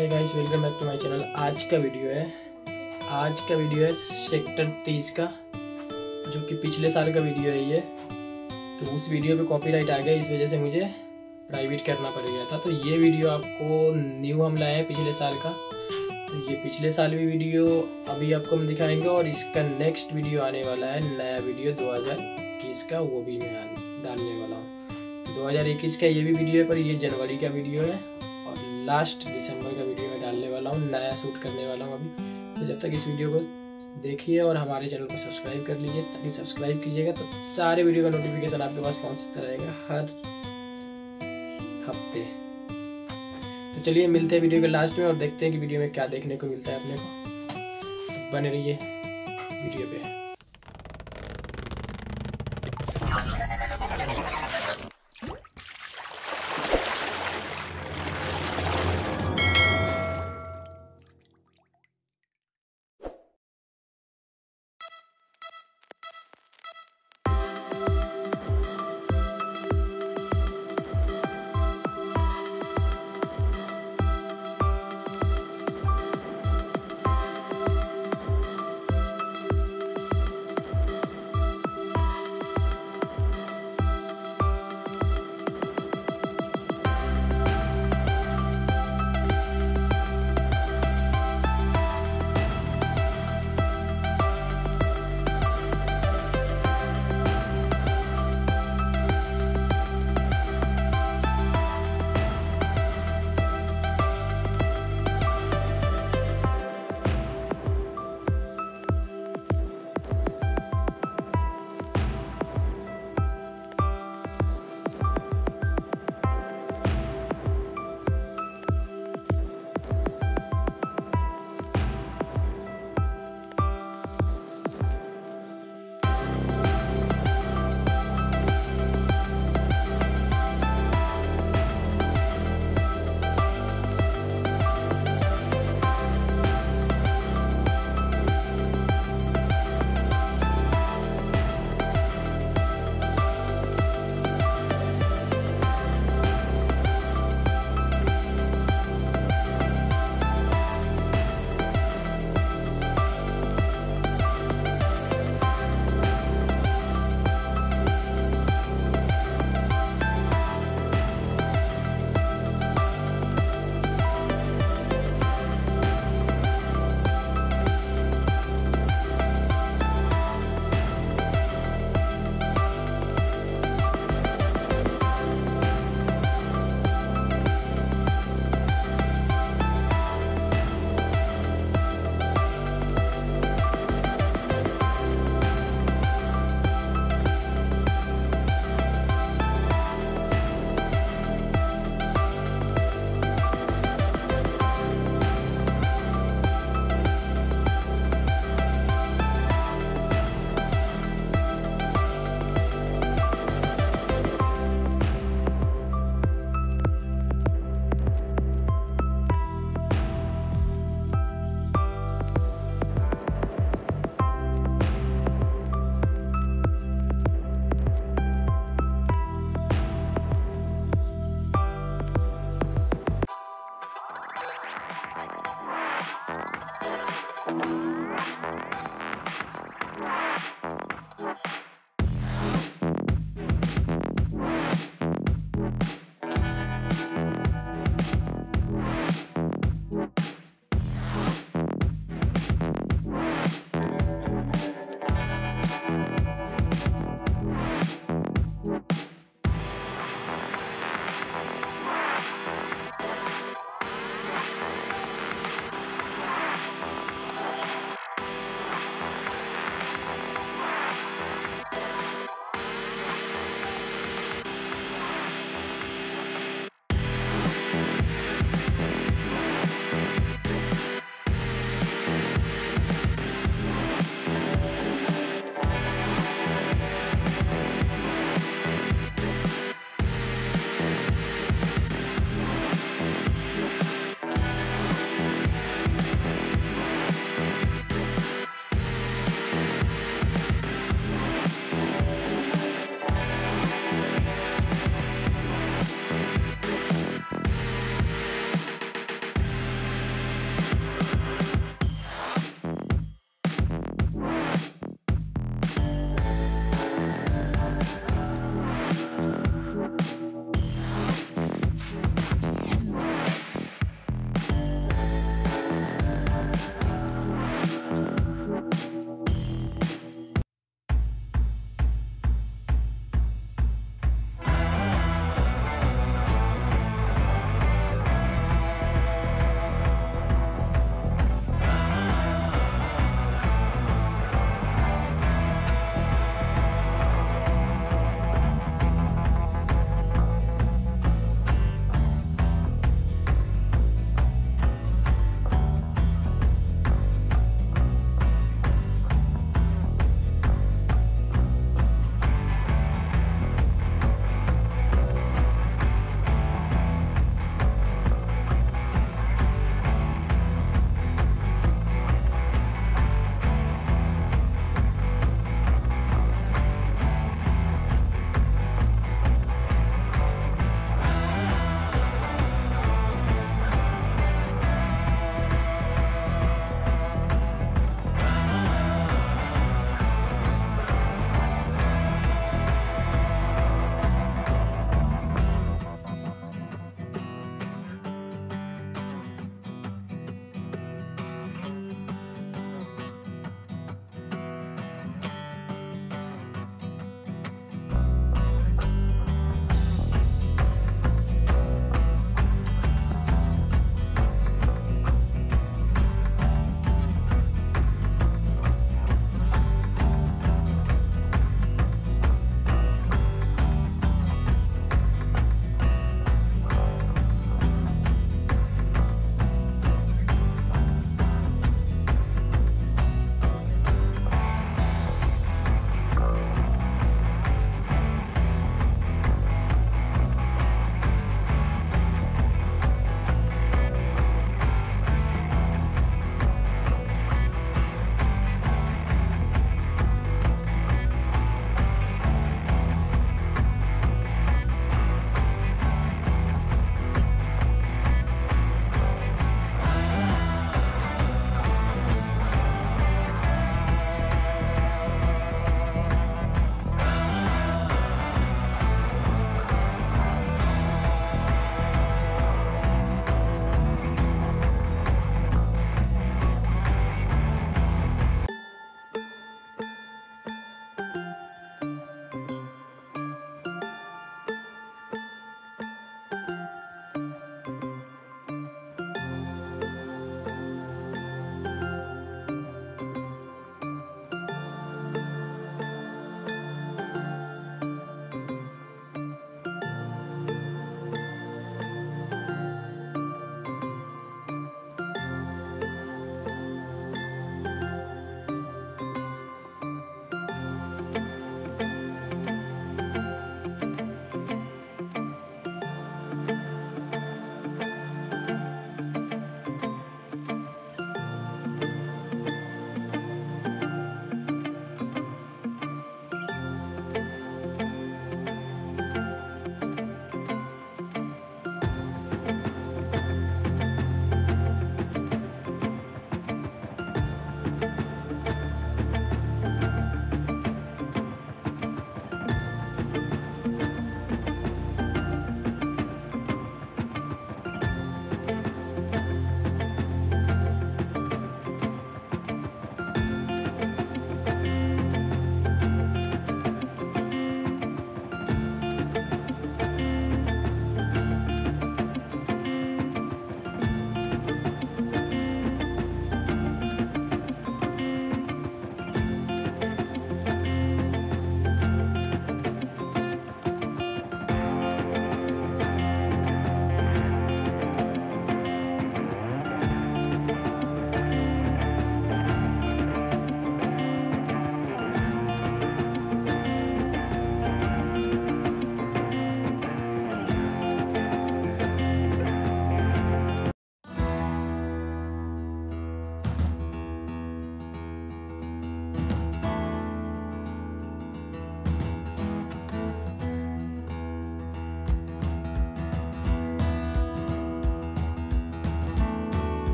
Guys welcome back to my channel आज का video है। आज का वीडियो है सेक्टर तीस का, जो कि पिछले साल का वीडियो है ये। तो उस वीडियो पे कॉपीराइट आ गया, इस वजह से मुझे प्राइवेट करना पड़ गया था। तो ये वीडियो आपको न्यू हम लाए हैं पिछले साल का। तो ये पिछले साल भी वीडियो अभी आपको हम दिखाएँगे और इसका नेक्स्ट वीडियो आने वाला है, नया वीडियो दो हज़ार इक्कीस का, वो भी मैं डालने वाला हूँ। तो 2021 का ये भी वीडियो है, पर ये जनवरी का वीडियो है। लास्ट दिसंबर का वीडियो में डालने वाला हूँ, नया शूट करने वाला हूँ अभी। तो जब तक इस वीडियो को देखिए और हमारे चैनल को सब्सक्राइब कर लीजिए, ताकि सब्सक्राइब कीजिएगा तो सारे वीडियो का नोटिफिकेशन आपके पास पहुँचता रहेगा हर हफ़्ते। तो चलिए मिलते हैं वीडियो के लास्ट में और देखते हैं कि वीडियो में क्या देखने को मिलता है अपने को। तो बने रहिए वीडियो पे।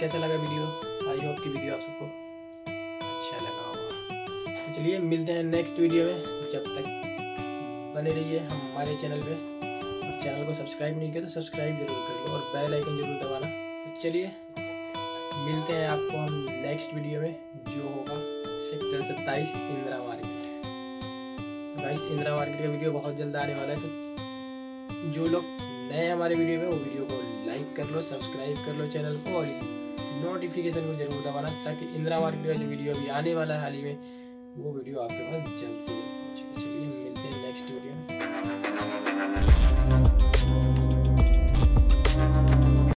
कैसा लगा वीडियो आई होप की वीडियो आप सबको अच्छा लगा होगा। तो चलिए, मिलते हैं नेक्स्ट वीडियो में। जब तक बने रहिए हमारे चैनल पे। और चैनल को सब्सक्राइब नहीं किया तो सब्सक्राइब ज़रूर कर लो और बेल आइकन ज़रूर दबाना। तो चलिए, मिलते हैं आपको हम नेक्स्ट वीडियो में, जो होगा सेक्टर सत्ताईस Indira market guys Indira market का वीडियो बहुत जल्द आने वाला है। तो जो लोग नए हमारे वीडियो में, वो वीडियो को लाइक कर लो सब्सक्राइब कर लो चैनल को और इस नोटिफिकेशन को ज़रूर दबाना ताकि इंदिरा मार्केट का जो वीडियो अभी आने वाला है हाल ही में, वो वीडियो आपके पास जल्द से जल्द पहुँचे। चलिए मिलते हैं नेक्स्ट वीडियो में।